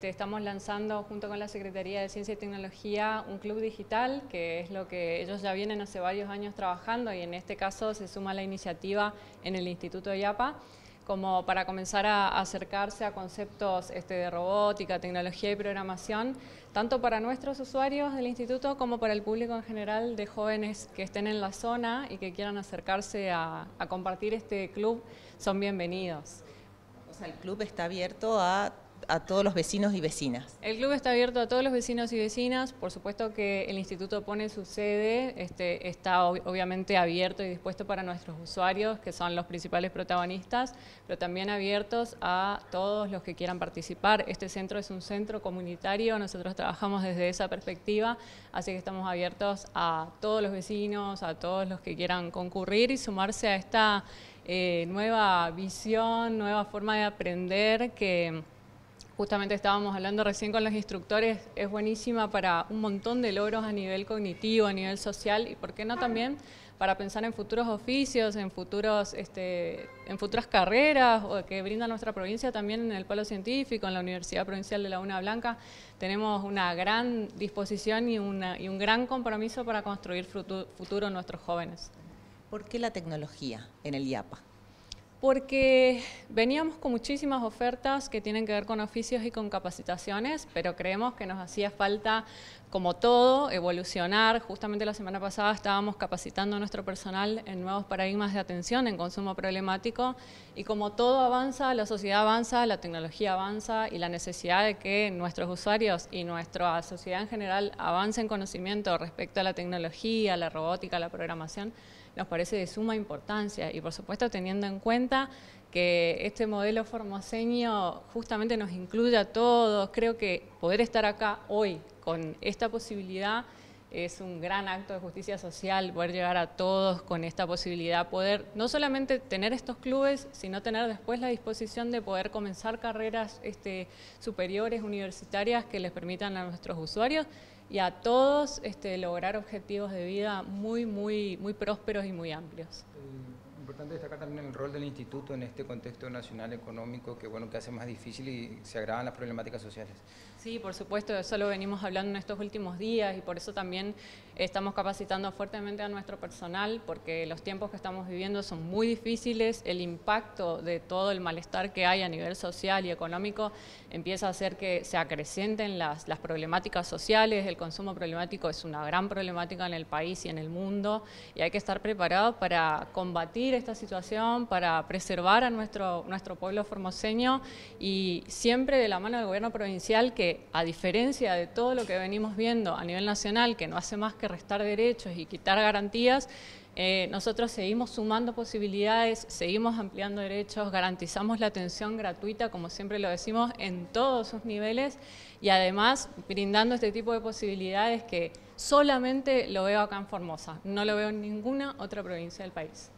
Estamos lanzando junto con la Secretaría de Ciencia y Tecnología un club digital, que es lo que ellos ya vienen hace varios años trabajando y en este caso se suma la iniciativa en el Instituto de IAPA, como para comenzar a acercarse a conceptos este, de robótica, tecnología y programación, tanto para nuestros usuarios del instituto como para el público en general de jóvenes que estén en la zona y que quieran acercarse a, a compartir este club, son bienvenidos. O sea, el club está abierto a a todos los vecinos y vecinas. El club está abierto a todos los vecinos y vecinas, por supuesto que el instituto pone su sede, este, está obviamente abierto y dispuesto para nuestros usuarios, que son los principales protagonistas, pero también abiertos a todos los que quieran participar. Este centro es un centro comunitario, nosotros trabajamos desde esa perspectiva, así que estamos abiertos a todos los vecinos, a todos los que quieran concurrir y sumarse a esta eh, nueva visión, nueva forma de aprender que justamente estábamos hablando recién con los instructores, es buenísima para un montón de logros a nivel cognitivo, a nivel social y por qué no también para pensar en futuros oficios, en, futuros, este, en futuras carreras o que brinda nuestra provincia también en el polo científico, en la Universidad Provincial de la Una Blanca. Tenemos una gran disposición y, una, y un gran compromiso para construir futuro, futuro nuestros jóvenes. ¿Por qué la tecnología en el IAPA? Porque veníamos con muchísimas ofertas que tienen que ver con oficios y con capacitaciones, pero creemos que nos hacía falta, como todo, evolucionar. Justamente la semana pasada estábamos capacitando a nuestro personal en nuevos paradigmas de atención en consumo problemático y como todo avanza, la sociedad avanza, la tecnología avanza y la necesidad de que nuestros usuarios y nuestra sociedad en general avancen conocimiento respecto a la tecnología, la robótica, la programación, nos parece de suma importancia. Y por supuesto teniendo en cuenta que este modelo formoseño justamente nos incluye a todos, creo que poder estar acá hoy con esta posibilidad es un gran acto de justicia social, poder llegar a todos con esta posibilidad, poder no solamente tener estos clubes, sino tener después la disposición de poder comenzar carreras este, superiores, universitarias, que les permitan a nuestros usuarios y a todos este, lograr objetivos de vida muy, muy, muy prósperos y muy amplios. Importante destacar también el rol del instituto en este contexto nacional económico que, bueno, que hace más difícil y se agravan las problemáticas sociales. Sí, por supuesto, eso lo venimos hablando en estos últimos días y por eso también estamos capacitando fuertemente a nuestro personal porque los tiempos que estamos viviendo son muy difíciles, el impacto de todo el malestar que hay a nivel social y económico empieza a hacer que se acrecenten las, las problemáticas sociales, el consumo problemático es una gran problemática en el país y en el mundo y hay que estar preparados para combatir esta situación, para preservar a nuestro, nuestro pueblo formoseño y siempre de la mano del gobierno provincial que a diferencia de todo lo que venimos viendo a nivel nacional, que no hace más que restar derechos y quitar garantías, eh, nosotros seguimos sumando posibilidades, seguimos ampliando derechos, garantizamos la atención gratuita, como siempre lo decimos, en todos sus niveles y además brindando este tipo de posibilidades que solamente lo veo acá en Formosa, no lo veo en ninguna otra provincia del país.